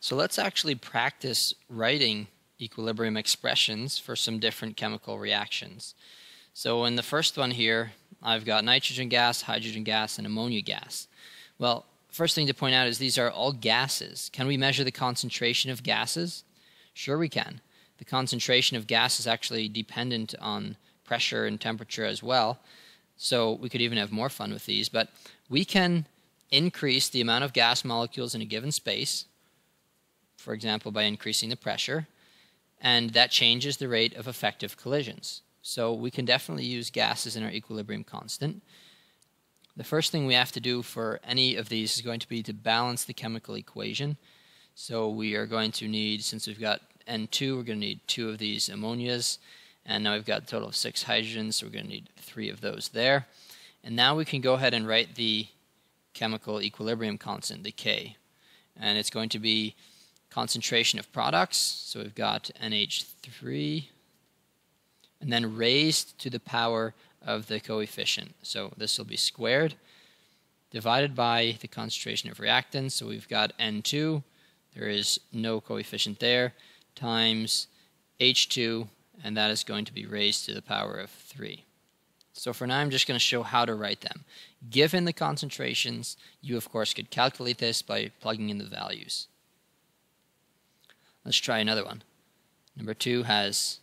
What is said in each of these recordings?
So let's actually practice writing equilibrium expressions for some different chemical reactions. So in the first one here, I've got nitrogen gas, hydrogen gas, and ammonia gas. Well, first thing to point out is these are all gases. Can we measure the concentration of gases? Sure we can. The concentration of gas is actually dependent on pressure and temperature as well. So we could even have more fun with these. But we can increase the amount of gas molecules in a given space, for example, by increasing the pressure, and that changes the rate of effective collisions. So we can definitely use gases in our equilibrium constant. The first thing we have to do for any of these is going to be to balance the chemical equation. So we are going to need, since we've got N2, we're going to need two of these ammonias. And now we've got a total of six hydrogens, so we're going to need three of those there. And now we can go ahead and write the chemical equilibrium constant, the K. And it's going to be concentration of products. So we've got NH3 and then raised to the power of the coefficient. So this will be squared divided by the concentration of reactants. So we've got N2, there is no coefficient there, times H2, and that is going to be raised to the power of 3. So for now, I'm just going to show how to write them. Given the concentrations, you of course could calculate this by plugging in the values. Let's try another one. Number 2 has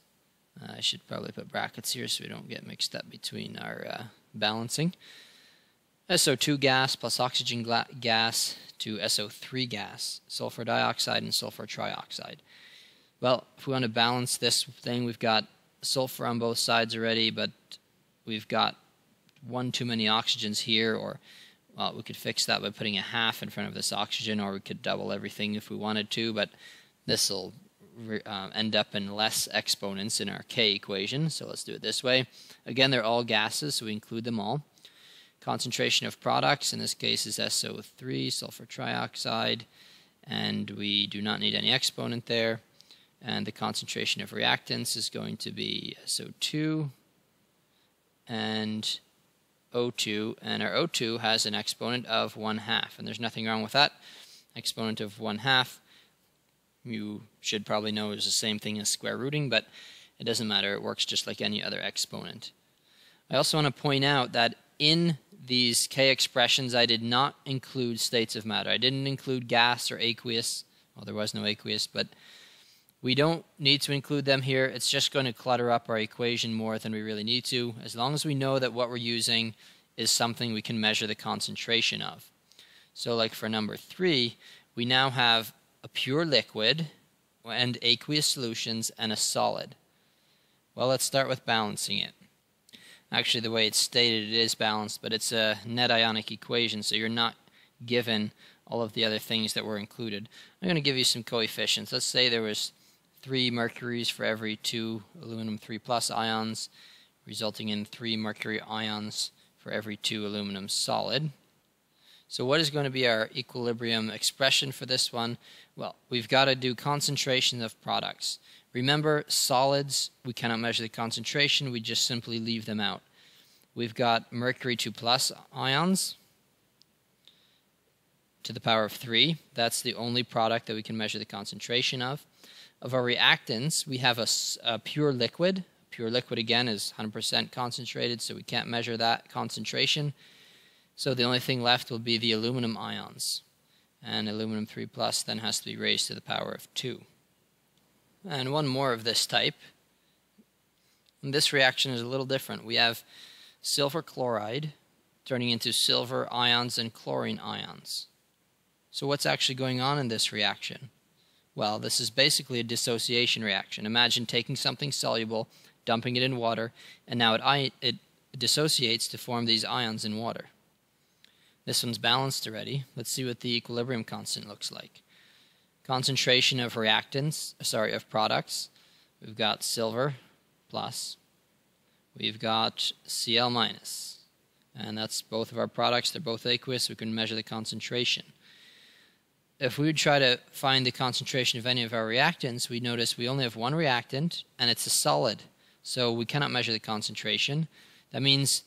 uh, I should probably put brackets here so we don't get mixed up between our uh, balancing. SO2 gas plus oxygen gas to SO3 gas, sulfur dioxide and sulfur trioxide. Well, if we want to balance this thing, we've got sulfur on both sides already, but we've got one too many oxygens here, or well, we could fix that by putting a half in front of this oxygen, or we could double everything if we wanted to, but this will uh, end up in less exponents in our K equation. So let's do it this way. Again, they're all gases, so we include them all. Concentration of products, in this case, is SO3, sulfur trioxide, and we do not need any exponent there. And the concentration of reactants is going to be SO2 and O2, and our O2 has an exponent of 1 half, and there's nothing wrong with that. Exponent of 1 half you should probably know is the same thing as square rooting, but it doesn't matter. It works just like any other exponent. I also want to point out that in these k expressions, I did not include states of matter. I didn't include gas or aqueous. Well, there was no aqueous, but we don't need to include them here. It's just going to clutter up our equation more than we really need to, as long as we know that what we're using is something we can measure the concentration of. So like for number 3, we now have a pure liquid and aqueous solutions and a solid. Well, let's start with balancing it. Actually, the way it's stated, it is balanced, but it's a net ionic equation, so you're not given all of the other things that were included. I'm going to give you some coefficients. Let's say there was three mercuries for every two aluminum 3 plus ions, resulting in three mercury ions for every two aluminum solid. So what is going to be our equilibrium expression for this one? Well, we've got to do concentration of products. Remember, solids, we cannot measure the concentration, we just simply leave them out. We've got mercury 2 plus ions to the power of 3. That's the only product that we can measure the concentration of. Of our reactants, we have a, a pure liquid. Pure liquid, again, is 100% concentrated, so we can't measure that concentration. So the only thing left will be the aluminum ions. And aluminum 3 plus then has to be raised to the power of 2. And one more of this type. And this reaction is a little different. We have silver chloride turning into silver ions and chlorine ions. So what's actually going on in this reaction? Well, this is basically a dissociation reaction. Imagine taking something soluble, dumping it in water, and now it, it dissociates to form these ions in water. This one's balanced already. Let's see what the equilibrium constant looks like. Concentration of reactants, sorry, of products. We've got silver plus. We've got Cl minus. And that's both of our products. They're both aqueous. We can measure the concentration. If we would try to find the concentration of any of our reactants, we notice we only have one reactant, and it's a solid. So we cannot measure the concentration. That means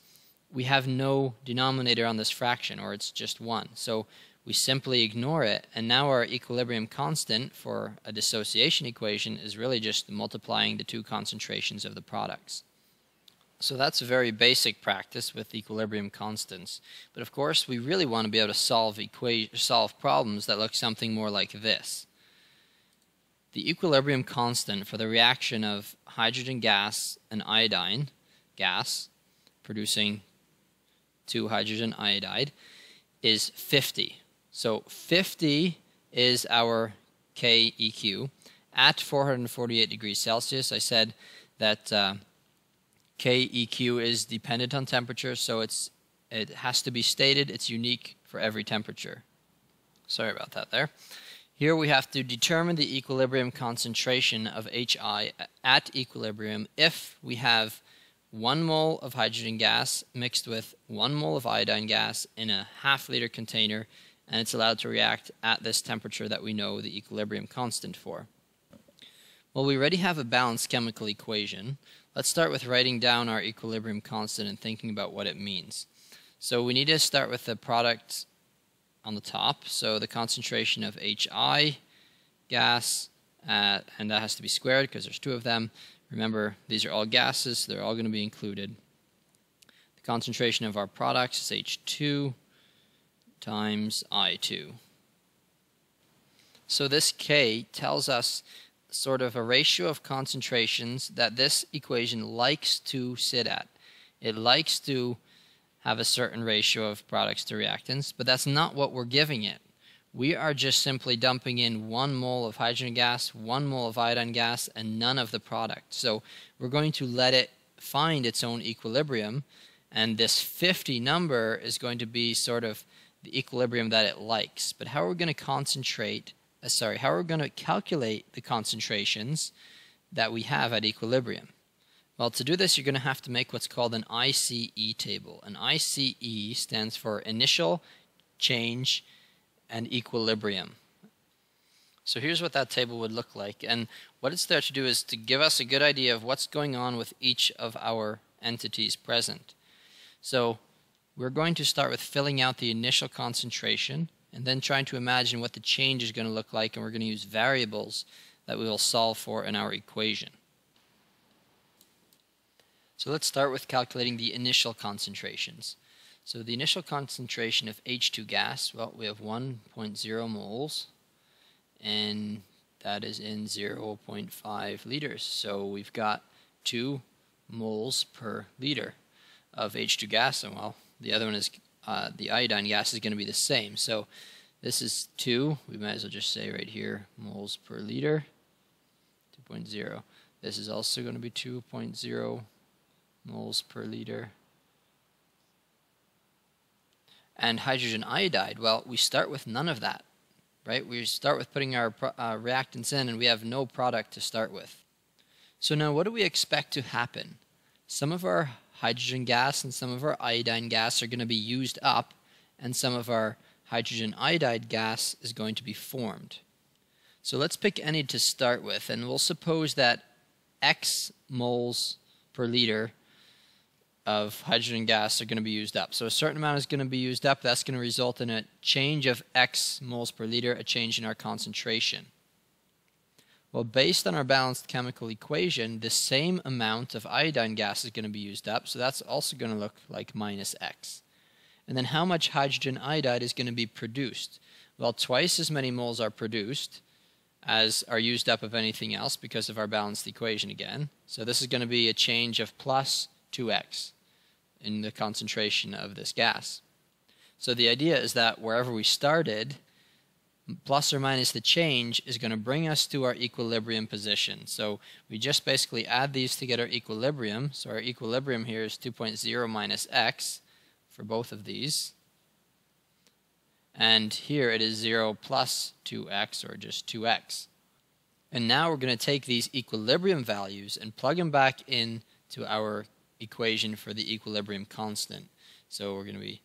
we have no denominator on this fraction, or it's just 1. So we simply ignore it, and now our equilibrium constant for a dissociation equation is really just multiplying the two concentrations of the products. So that's a very basic practice with equilibrium constants. But of course, we really want to be able to solve, solve problems that look something more like this. The equilibrium constant for the reaction of hydrogen gas and iodine gas, producing two hydrogen iodide, is 50. So 50 is our KEQ. At 448 degrees Celsius, I said that uh, KEQ is dependent on temperature, so it's it has to be stated. It's unique for every temperature. Sorry about that there. Here we have to determine the equilibrium concentration of HI at equilibrium if we have 1 mole of hydrogen gas mixed with 1 mole of iodine gas in a half liter container and it's allowed to react at this temperature that we know the equilibrium constant for. Well, we already have a balanced chemical equation. Let's start with writing down our equilibrium constant and thinking about what it means. So we need to start with the product on the top. So the concentration of HI gas, uh, and that has to be squared because there's two of them. Remember, these are all gases, so they're all going to be included. The concentration of our products is H2 times I2. So this K tells us sort of a ratio of concentrations that this equation likes to sit at. It likes to have a certain ratio of products to reactants, but that's not what we're giving it. We are just simply dumping in one mole of hydrogen gas, one mole of iodine gas, and none of the product. So we're going to let it find its own equilibrium, and this 50 number is going to be sort of the equilibrium that it likes. But how are we going to concentrate, uh, sorry, how are we going to calculate the concentrations that we have at equilibrium? Well, to do this, you're going to have to make what's called an ICE table. An ICE stands for Initial, Change, and Equilibrium. So here's what that table would look like. And what it's there to do is to give us a good idea of what's going on with each of our entities present. So we're going to start with filling out the initial concentration and then trying to imagine what the change is going to look like and we're going to use variables that we will solve for in our equation. So let's start with calculating the initial concentrations. So the initial concentration of H2 gas, well, we have 1.0 moles, and that is in 0.5 liters. So we've got 2 moles per liter of H2 gas, and well, the other one is uh, the iodine gas is going to be the same. So this is 2, we might as well just say right here, moles per liter, 2.0. This is also going to be 2.0 moles per liter. And hydrogen iodide, well, we start with none of that, right? We start with putting our uh, reactants in and we have no product to start with. So now what do we expect to happen? Some of our hydrogen gas and some of our iodine gas are going to be used up and some of our hydrogen iodide gas is going to be formed. So let's pick any to start with and we'll suppose that X moles per liter of hydrogen gas are going to be used up. So a certain amount is going to be used up. That's going to result in a change of X moles per liter, a change in our concentration. Well, based on our balanced chemical equation, the same amount of iodine gas is going to be used up, so that's also going to look like minus X. And then how much hydrogen iodide is going to be produced? Well, twice as many moles are produced as are used up of anything else because of our balanced equation again. So this is going to be a change of plus 2x in the concentration of this gas. So the idea is that wherever we started, plus or minus the change is going to bring us to our equilibrium position. So we just basically add these to get our equilibrium. So our equilibrium here is 2.0 minus x for both of these. And here it is 0 plus 2x or just 2x. And now we're going to take these equilibrium values and plug them back in to our equation for the equilibrium constant. So we're going to be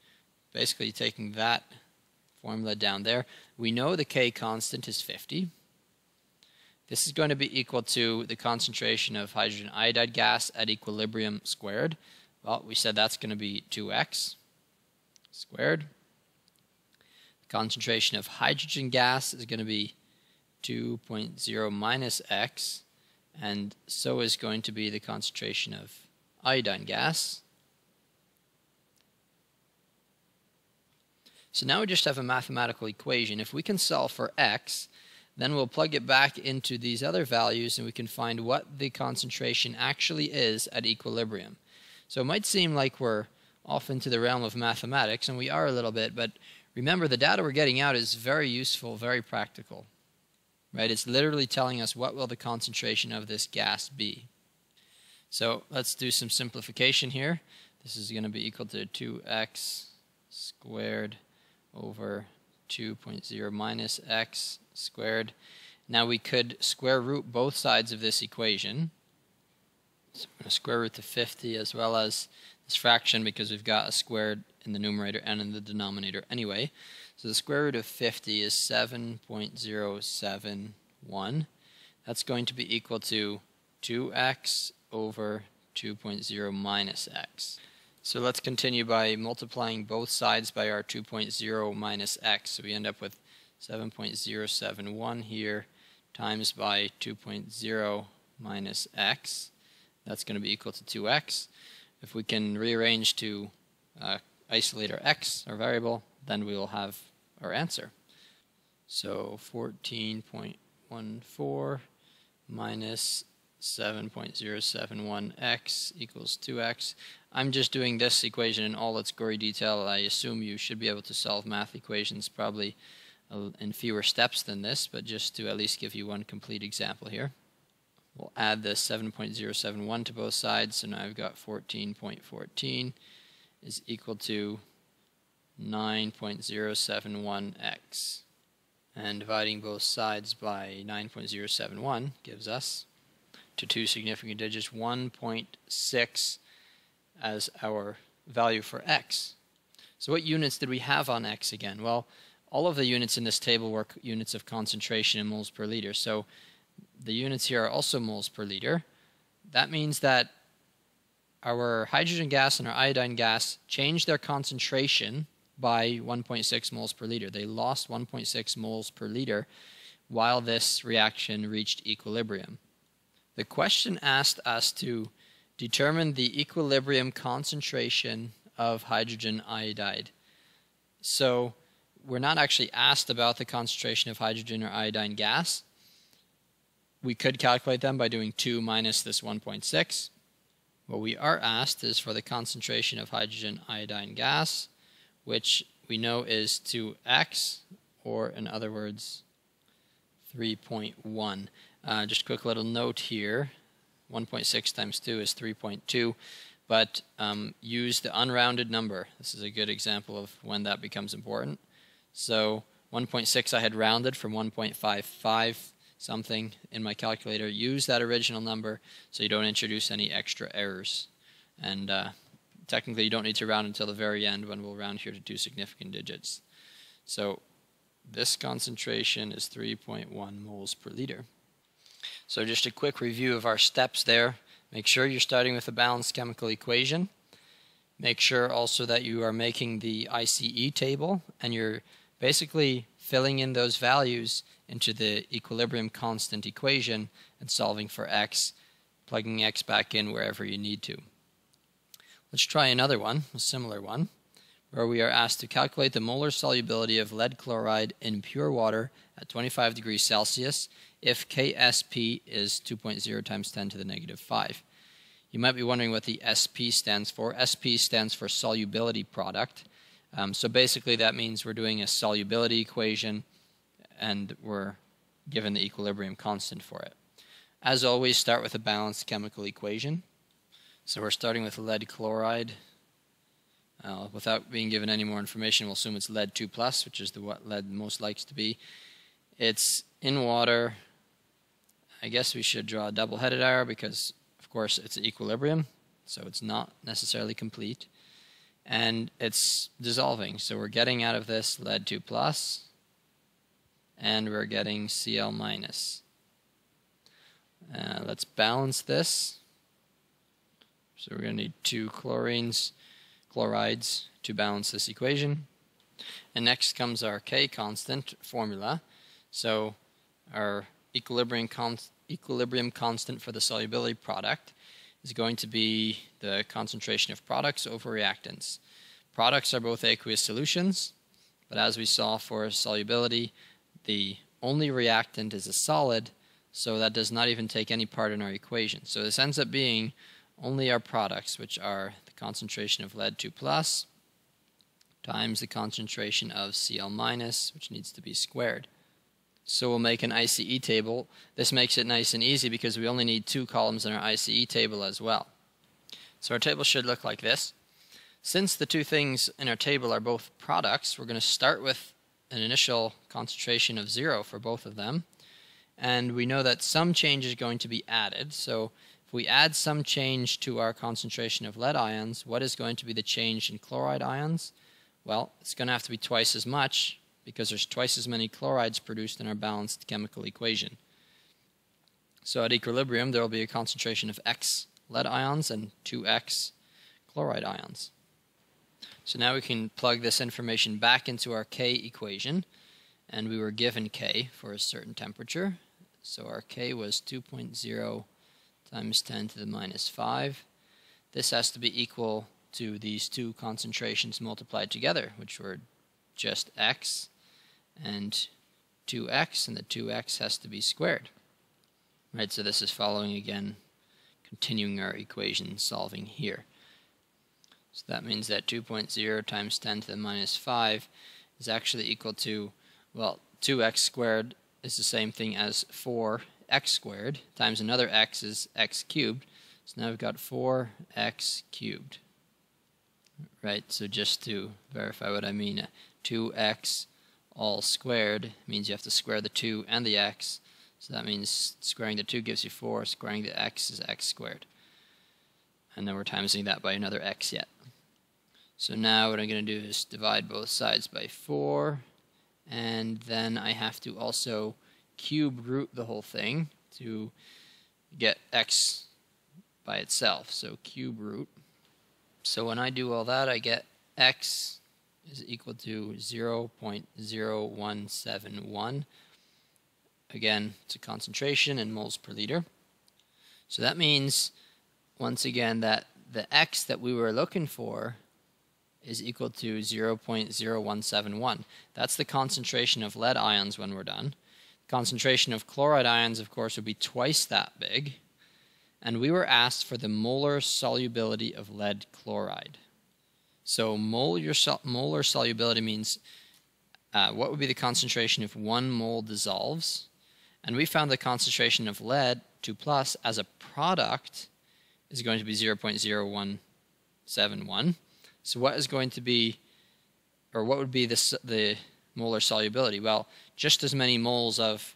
basically taking that formula down there. We know the K constant is 50. This is going to be equal to the concentration of hydrogen iodide gas at equilibrium squared. Well, we said that's going to be 2x squared. The concentration of hydrogen gas is going to be 2.0 minus x, and so is going to be the concentration of iodine gas. So now we just have a mathematical equation. If we can solve for x, then we'll plug it back into these other values and we can find what the concentration actually is at equilibrium. So it might seem like we're off into the realm of mathematics, and we are a little bit, but remember the data we're getting out is very useful, very practical. Right? It's literally telling us what will the concentration of this gas be. So let's do some simplification here. This is going to be equal to 2x squared over 2.0 minus x squared. Now we could square root both sides of this equation. So I'm going to square root the 50 as well as this fraction because we've got a squared in the numerator and in the denominator anyway. So the square root of 50 is 7.071. That's going to be equal to 2x over 2.0 minus x. So let's continue by multiplying both sides by our 2.0 minus x. So we end up with 7.071 here times by 2.0 minus x. That's going to be equal to 2x. If we can rearrange to uh, isolate our x, our variable, then we will have our answer. So 14.14 minus 7.071x equals 2x. I'm just doing this equation in all its gory detail. I assume you should be able to solve math equations probably uh, in fewer steps than this, but just to at least give you one complete example here. We'll add the 7.071 to both sides, so now I've got 14.14 is equal to 9.071x. And dividing both sides by 9.071 gives us to two significant digits 1.6 as our value for x. So what units did we have on x again? Well, all of the units in this table were units of concentration in moles per liter. So the units here are also moles per liter. That means that our hydrogen gas and our iodine gas changed their concentration by 1.6 moles per liter. They lost 1.6 moles per liter while this reaction reached equilibrium. The question asked us to determine the equilibrium concentration of hydrogen iodide. So we're not actually asked about the concentration of hydrogen or iodine gas. We could calculate them by doing 2 minus this 1.6. What we are asked is for the concentration of hydrogen iodine gas, which we know is 2x, or in other words, 3.1. Uh, just a quick little note here. 1.6 times 2 is 3.2, but um, use the unrounded number. This is a good example of when that becomes important. So 1.6 I had rounded from 1.55 something in my calculator. Use that original number so you don't introduce any extra errors. And uh, technically you don't need to round until the very end when we'll round here to two significant digits. So this concentration is 3.1 moles per liter. So just a quick review of our steps there. Make sure you're starting with a balanced chemical equation. Make sure also that you are making the ICE table and you're basically filling in those values into the equilibrium constant equation and solving for x, plugging x back in wherever you need to. Let's try another one, a similar one, where we are asked to calculate the molar solubility of lead chloride in pure water at 25 degrees Celsius if KSP is 2.0 times 10 to the negative 5. You might be wondering what the SP stands for. SP stands for solubility product. Um, so basically that means we're doing a solubility equation and we're given the equilibrium constant for it. As always, start with a balanced chemical equation. So we're starting with lead chloride. Uh, without being given any more information, we'll assume it's lead 2 plus, which is the what lead most likes to be. It's in water. I guess we should draw a double-headed arrow because, of course, it's equilibrium, so it's not necessarily complete and it's dissolving. So we're getting out of this lead 2 plus, and we're getting Cl minus. Uh, let's balance this. So we're going to need two chlorines, chlorides to balance this equation. And next comes our K constant formula. So our equilibrium, const equilibrium constant for the solubility product is going to be the concentration of products over reactants. Products are both aqueous solutions, but as we saw for solubility, the only reactant is a solid, so that does not even take any part in our equation. So this ends up being only our products, which are the concentration of lead 2 plus times the concentration of Cl minus, which needs to be squared. So we'll make an ICE table. This makes it nice and easy because we only need two columns in our ICE table as well. So our table should look like this. Since the two things in our table are both products, we're going to start with an initial concentration of zero for both of them. And we know that some change is going to be added. So if we add some change to our concentration of lead ions, what is going to be the change in chloride ions? Well, it's going to have to be twice as much because there's twice as many chlorides produced in our balanced chemical equation. So at equilibrium, there will be a concentration of X lead ions and 2X chloride ions. So now we can plug this information back into our K equation, and we were given K for a certain temperature. So our K was 2.0 times 10 to the minus 5. This has to be equal to these two concentrations multiplied together, which were just X and 2x, and the 2x has to be squared. Right, so this is following again, continuing our equation solving here. So that means that 2.0 times 10 to the minus 5 is actually equal to, well, 2x squared is the same thing as 4x squared times another x is x cubed. So now we've got 4x cubed. Right, so just to verify what I mean, 2x all squared means you have to square the 2 and the x. So that means squaring the 2 gives you 4, squaring the x is x squared. And then we're timesing that by another x yet. So now what I'm going to do is divide both sides by 4, and then I have to also cube root the whole thing to get x by itself. So cube root. So when I do all that, I get x is equal to 0.0171. Again, it's a concentration in moles per liter. So that means, once again, that the x that we were looking for is equal to 0.0171. That's the concentration of lead ions when we're done. Concentration of chloride ions, of course, would be twice that big. And we were asked for the molar solubility of lead chloride. So molar, molar solubility means uh, what would be the concentration if one mole dissolves? And we found the concentration of lead 2 plus as a product is going to be 0.0171. So what is going to be, or what would be the, the molar solubility? Well, just as many moles of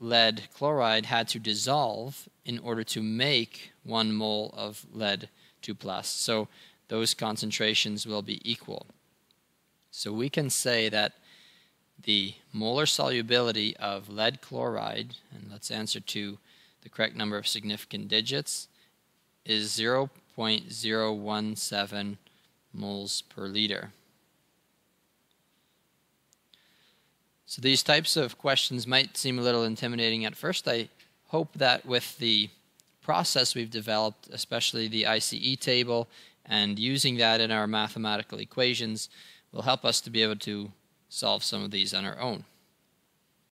lead chloride had to dissolve in order to make one mole of lead 2 plus. So those concentrations will be equal. So we can say that the molar solubility of lead chloride, and let's answer to the correct number of significant digits, is 0.017 moles per liter. So these types of questions might seem a little intimidating at first. I hope that with the process we've developed, especially the ICE table and using that in our mathematical equations will help us to be able to solve some of these on our own.